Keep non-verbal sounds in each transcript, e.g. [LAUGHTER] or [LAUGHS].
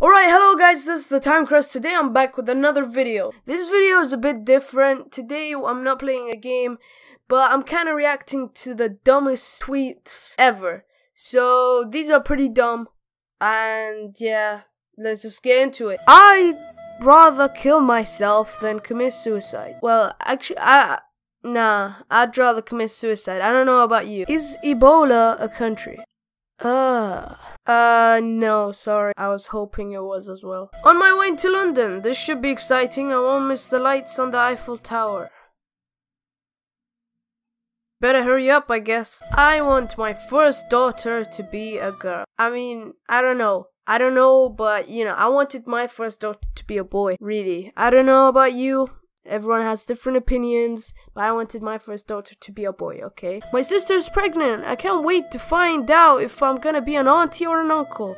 Alright, hello guys, this is the Time Crust. Today I'm back with another video. This video is a bit different. Today I'm not playing a game, but I'm kind of reacting to the dumbest tweets ever. So these are pretty dumb. And yeah, let's just get into it. I'd rather kill myself than commit suicide. Well, actually, I... Nah, I'd rather commit suicide. I don't know about you. Is Ebola a country? Uh, uh, no, sorry. I was hoping it was as well. On my way to London. This should be exciting. I won't miss the lights on the Eiffel Tower. Better hurry up, I guess. I want my first daughter to be a girl. I mean, I don't know. I don't know, but you know, I wanted my first daughter to be a boy. Really. I don't know about you. Everyone has different opinions, but I wanted my first daughter to be a boy, okay? My sister's pregnant. I can't wait to find out if I'm gonna be an auntie or an uncle.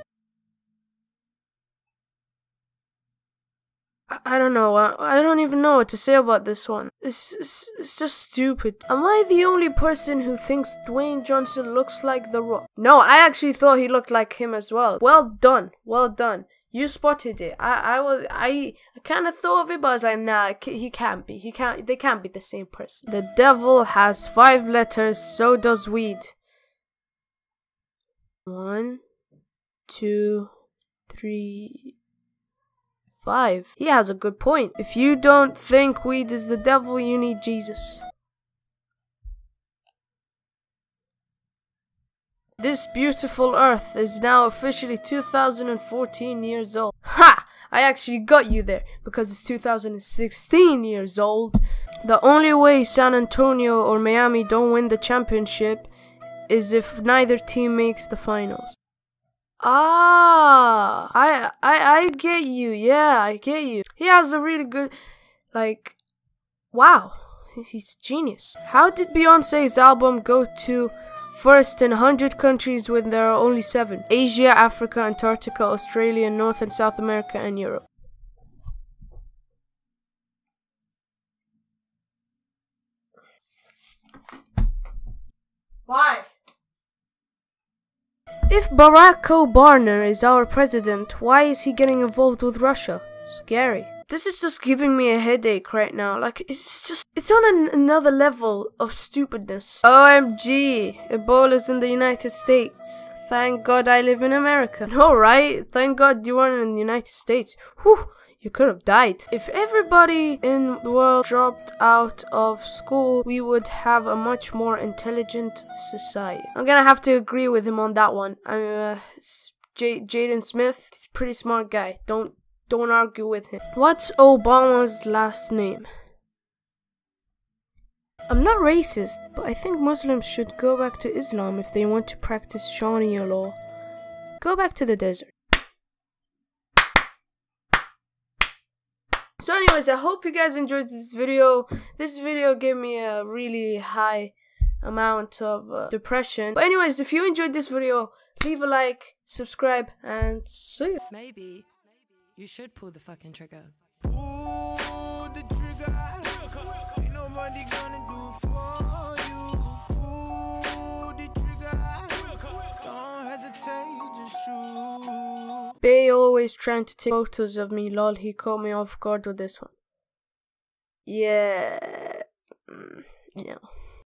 I, don't know. I, I don't even know what to say about this one. It's, it's, it's just stupid. Am I the only person who thinks Dwayne Johnson looks like The Rock? No, I actually thought he looked like him as well. Well done. Well done. You spotted it. I, I was, I, I kind of thought of it, but I was like, nah, he can't be. He can't. They can't be the same person. The devil has five letters. So does weed. One, two, three, five. He has a good point. If you don't think weed is the devil, you need Jesus. This beautiful earth is now officially 2014 years old. Ha! I actually got you there because it's 2016 years old. The only way San Antonio or Miami don't win the championship is if neither team makes the finals. Ah, I I I get you. Yeah, I get you. He has a really good like wow. He's genius. How did Beyonce's album go to First in 100 countries when there are only 7 Asia, Africa, Antarctica, Australia, North and South America, and Europe. Why? If Barack Obama is our president, why is he getting involved with Russia? Scary. This is just giving me a headache right now. Like, it's just, it's on an, another level of stupidness. OMG, Ebola's in the United States. Thank God I live in America. [LAUGHS] No, right? Thank God you are in the United States. Whew, you could have died. If everybody in the world dropped out of school, we would have a much more intelligent society. I'm gonna have to agree with him on that one. I'm, uh, Jaden Smith, he's a pretty smart guy. Don't don't argue with him. What's Obama's last name? I'm not racist, but I think Muslims should go back to Islam if they want to practice Sharia law. Go back to the desert. So anyways, I hope you guys enjoyed this video. This video gave me a really high amount of uh, depression. But anyways, if you enjoyed this video, leave a like, subscribe, and see you. Maybe you should pull the fucking trigger. Pull the trigger. Ain't nobody gonna do for you. Pull the trigger. Don't hesitate, just shoot. Bay always trying to take photos of me. Lol, he caught me off guard with this one. Yeah. Mm, you know.